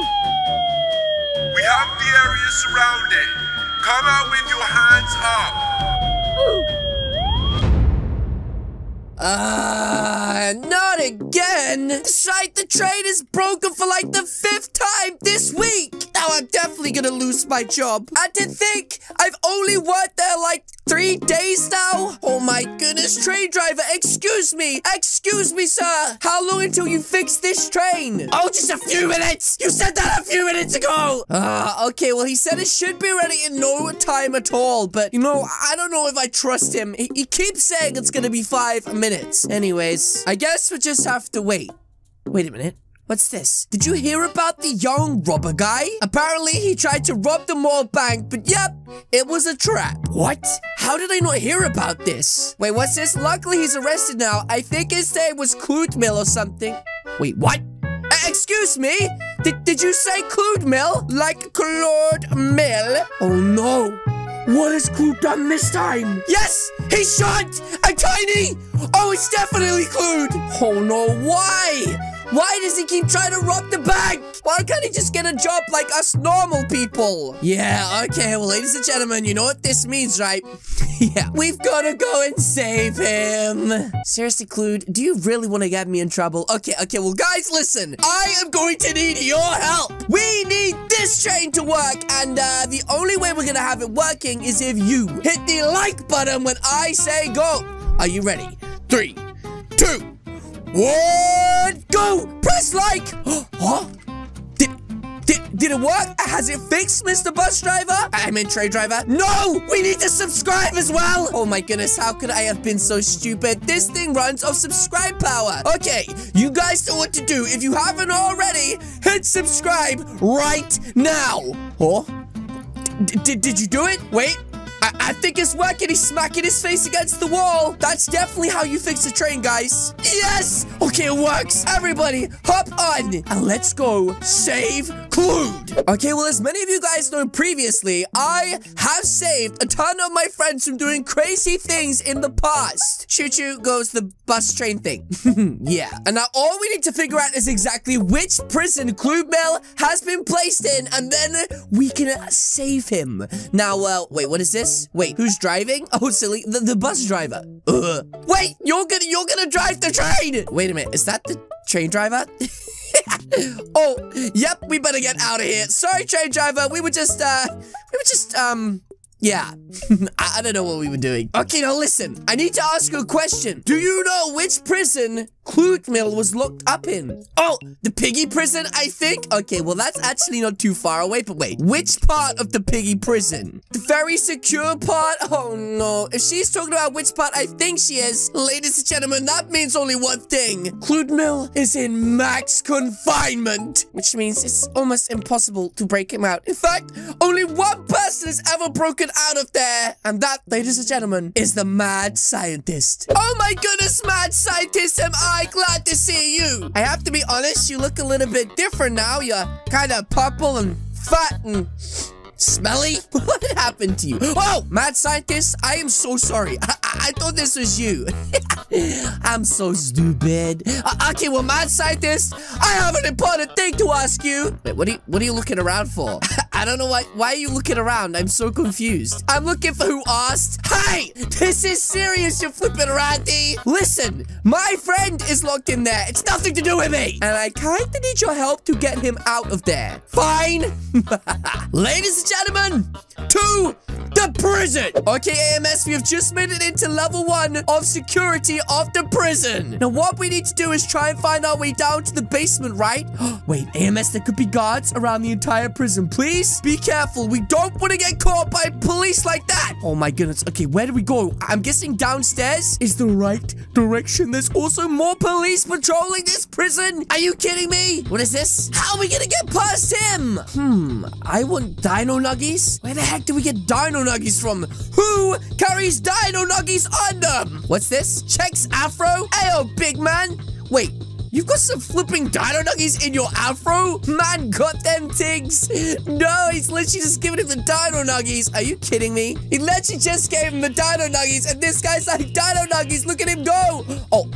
We have the area surrounded. Come out with your hands up. Ah, uh, not again! Decide the train is broken for like the fifth time this week! Now I'm definitely gonna lose my job. And to think, I've only worked there like three days now. Oh my goodness, train driver, excuse me. Excuse me, sir. How long until you fix this train? Oh, just a few minutes. You said that a few minutes ago. Ah, okay, well, he said it should be ready in no time at all. But, you know, I don't know if I trust him. He, he keeps saying it's gonna be five minutes. Anyways, I guess we just have to wait. Wait a minute. What's this? Did you hear about the young robber guy? Apparently, he tried to rob the mall bank, but yep, it was a trap. What? How did I not hear about this? Wait, what's this? Luckily, he's arrested now. I think his name was Clute Mill or something. Wait, what? Uh, excuse me? Did, did you say Clute Mill? Like Claude Mill? Oh no. What has Clute done this time? Yes! He shot a tiny! Oh, it's definitely Clute! Oh no, why? Why does he keep trying to rob the bank? Why can't he just get a job like us normal people? Yeah, okay, well, ladies and gentlemen, you know what this means, right? yeah, we've got to go and save him. Seriously, Clute, do you really want to get me in trouble? Okay, okay, well, guys, listen. I am going to need your help. We need this train to work, and uh, the only way we're going to have it working is if you hit the like button when I say go. Are you ready? Three, two, one, go! Press like! huh? Did, did, did it work? Has it fixed, Mr. Bus Driver? I mean, train driver. No! We need to subscribe as well! Oh my goodness, how could I have been so stupid? This thing runs off subscribe power. Okay, you guys know what to do. If you haven't already, hit subscribe right now. Huh? D did, did you do it? Wait, I, I, think it's working. He's smacking his face against the wall. That's definitely how you fix a train, guys. Yes! Okay, it works. Everybody, hop on and let's go save Clute. Okay, well, as many of you guys know previously, I have saved a ton of my friends from doing crazy things in the past. Choo-choo goes the bus train thing. yeah. And now all we need to figure out is exactly which prison Clute Mill has been placed in, and then we can save him. Now, uh, wait, what is this? Wait, who's driving? Oh, silly, the, the bus driver. Ugh. Wait, you're gonna you're gonna drive the train. Wait a minute, is that the train driver? oh, yep, we better get out of here. Sorry, train driver. We were just uh, we were just um. Yeah, I, I don't know what we were doing. Okay, now listen. I need to ask you a question. Do you know which prison Clute Mill was locked up in? Oh, the piggy prison, I think? Okay, well, that's actually not too far away, but wait. Which part of the piggy prison? The very secure part? Oh, no. If she's talking about which part I think she is, ladies and gentlemen, that means only one thing. Clute Mill is in max confinement, which means it's almost impossible to break him out. In fact, only one person has ever broken out of there, and that, ladies and gentlemen, is the mad scientist. Oh my goodness, mad scientist, am I glad to see you. I have to be honest, you look a little bit different now. You're kind of purple and fat and smelly. What happened to you? Oh, mad scientist, I am so sorry. I, I, I thought this was you. I'm so stupid. Uh, okay, well, mad scientist, I have an important thing to ask you. Wait, what are you, what are you looking around for? I don't know why, why are you looking around? I'm so confused. I'm looking for who asked. Hey, this is serious, You're flipping randy. Listen, my friend is locked in there. It's nothing to do with me. And I kind of need your help to get him out of there. Fine. Ladies and gentlemen, to the prison. Okay, AMS, we have just made it into level one of security of the prison. Now, what we need to do is try and find our way down to the basement, right? Wait, AMS, there could be guards around the entire prison. Please be careful. We don't want to get caught by police like that. Oh my goodness. Okay, where do we go? I'm guessing downstairs is the right direction. There's also more police patrolling this prison. Are you kidding me? What is this? How are we gonna get past him? Hmm, I want dino nuggies. Where the heck do we get dino nuggies from? Who carries dino nuggies on them? What's this? Checks afro? Ayo, big man. Wait, You've got some flipping dino nuggies in your afro? Man got them things. No, he's literally just giving him the dino nuggies. Are you kidding me? He literally just gave him the dino nuggies, and this guy's like, dino nuggies, look at him go. Oh,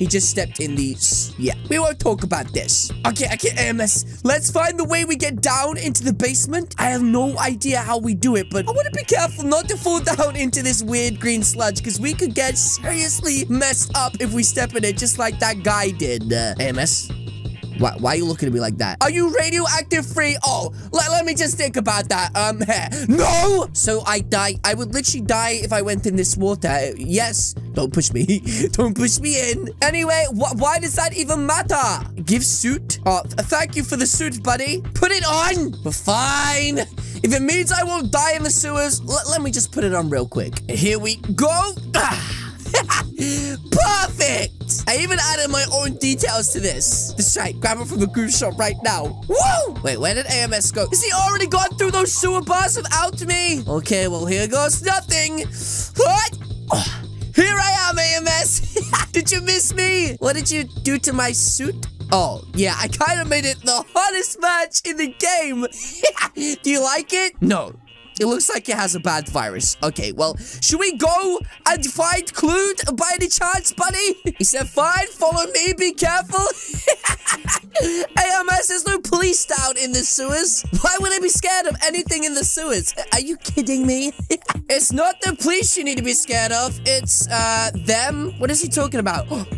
He just stepped in the... Yeah, we won't talk about this. Okay, okay, AMS. Let's find the way we get down into the basement. I have no idea how we do it, but I want to be careful not to fall down into this weird green sludge because we could get seriously messed up if we step in it just like that guy did. Uh, AMS? Why, why are you looking at me like that? Are you radioactive free? Oh, let, let me just think about that. Um, no! So I die. I would literally die if I went in this water. Yes. Don't push me. Don't push me in. Anyway, wh why does that even matter? Give suit? Oh, thank you for the suit, buddy. Put it on. We're fine. If it means I won't die in the sewers, let me just put it on real quick. Here we go. Perfect! I even added my own details to this. This right. Grab it from the groove shop right now. Woo! Wait, where did AMS go? Is he already gone through those sewer bars without me? Okay, well, here goes nothing. What? Oh, here I am, AMS. did you miss me? What did you do to my suit? Oh, yeah, I kind of made it the hottest match in the game. do you like it? No, it looks like it has a bad virus. Okay, well, should we go and find Clued by any chance, buddy? He said, fine, follow me, be careful. AMS, there's no police down in the sewers. Why would I be scared of anything in the sewers? Are you kidding me? it's not the police you need to be scared of. It's, uh, them. What is he talking about?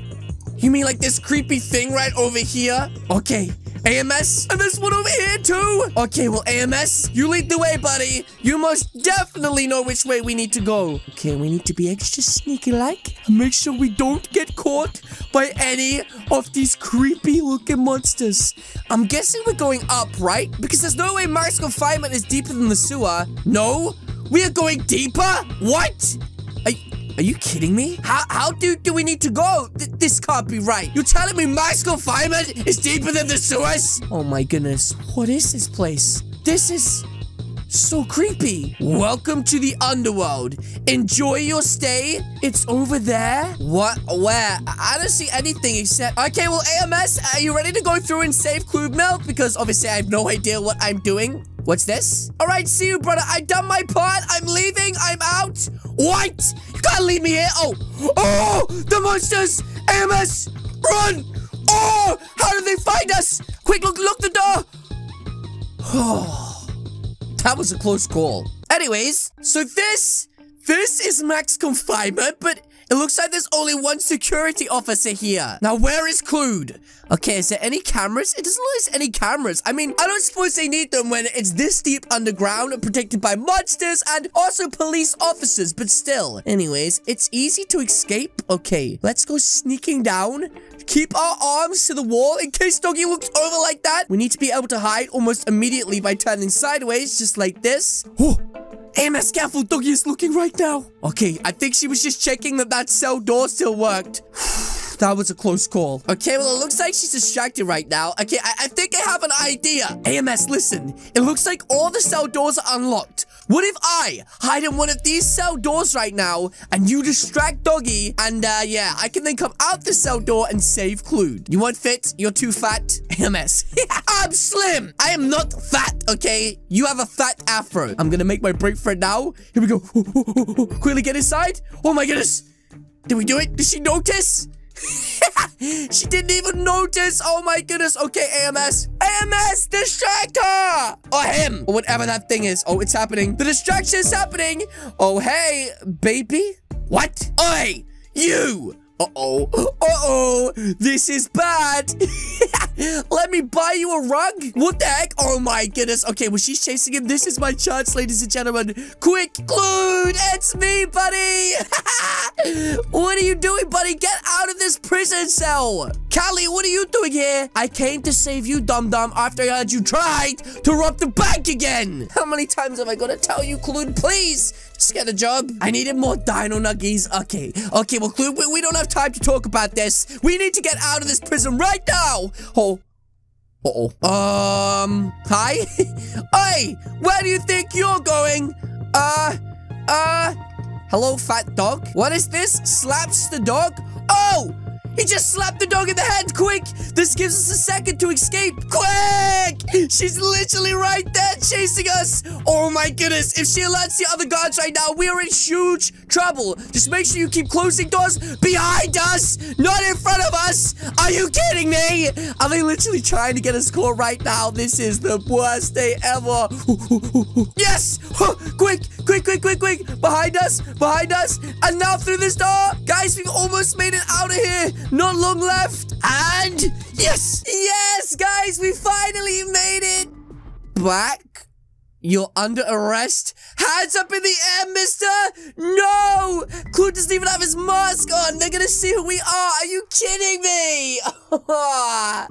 You mean like this creepy thing right over here? Okay, AMS, and this one over here too. Okay, well, AMS, you lead the way, buddy. You most definitely know which way we need to go. Okay, we need to be extra sneaky-like and make sure we don't get caught by any of these creepy-looking monsters. I'm guessing we're going up, right? Because there's no way max confinement is deeper than the sewer. No, we are going deeper? What? Are, you kidding me? How, how do, do we need to go? Th this can't be right. You're telling me max confinement is deeper than the sewers? Oh my goodness. What is this place? This is so creepy. Welcome to the underworld. Enjoy your stay. It's over there. What? Where? I don't see anything except... Okay, well, AMS, are you ready to go through and save Clued Milk? Because obviously I have no idea what I'm doing. What's this? All right, see you, brother. I done my part. I'm leaving. I'm out. What? You can't leave me here. Oh, oh, the monsters. AMS, run. Oh, how did they find us? Quick, look, look the door. Oh, that was a close call. Anyways, so this, this is max confinement, but it looks like there's only one security officer here. Now, where is Clued? Okay, is there any cameras? It doesn't look like there's any cameras. I mean, I don't suppose they need them when it's this deep underground, and protected by monsters and also police officers, but still. Anyways, it's easy to escape. Okay, let's go sneaking down. Keep our arms to the wall in case Doggy looks over like that. We need to be able to hide almost immediately by turning sideways, just like this. Oh, AMS, careful, Doggy is looking right now. Okay, I think she was just checking that that cell door still worked. That was a close call. Okay, well, it looks like she's distracted right now. Okay, I, I think I have an idea. AMS, listen. It looks like all the cell doors are unlocked. What if I hide in one of these cell doors right now and you distract Doggy and, uh, yeah, I can then come out the cell door and save Clued. You want fit? You're too fat? AMS. I'm slim. I am not fat, okay? You have a fat afro. I'm gonna make my break for it now. Here we go. Quickly get inside. Oh my goodness. Did we do it? Did she notice? she didn't even notice. Oh my goodness. Okay, AMS. AMS, distract her. Or oh, him. Or whatever that thing is. Oh, it's happening. The distraction is happening. Oh, hey, baby. What? Oi, you. Uh-oh. Uh-oh. This is bad. Let me buy you a rug. What the heck? Oh my goodness. Okay, well, she's chasing him. This is my chance, ladies and gentlemen. Quick, Clued. It's me, buddy. what are you doing, buddy? Get out of this prison cell. Callie, what are you doing here? I came to save you, dum-dum, after I heard you tried to rob the bank again. How many times have I got to tell you, Clued? Please, just get a job. I needed more dino nuggies. Okay, okay, well, Clued, we, we don't have time to talk about this. We need to get out of this prison right now. Oh, uh-oh. Um, hi? hey, where do you think you're going? Uh, uh, hello, fat dog? What is this? Slaps the dog? Oh, He just slapped the dog in the head. Quick! This gives us a second to escape. Quick! She's literally right there chasing us. Oh my goodness. If she alerts the other guards right now, we are in huge trouble. Just make sure you keep closing doors behind us, not in front of us. Are you kidding me? Are they literally trying to get us caught right now? This is the worst day ever. yes! Quick, quick, quick, quick, quick. Behind us, behind us. And now through this door. Guys, we've almost made it out of here. Not long left. And yes, yes, guys, we finally made it back. You're under arrest? Hands up in the air, mister! No! Clue doesn't even have his mask on! They're gonna see who we are! Are you kidding me? ah!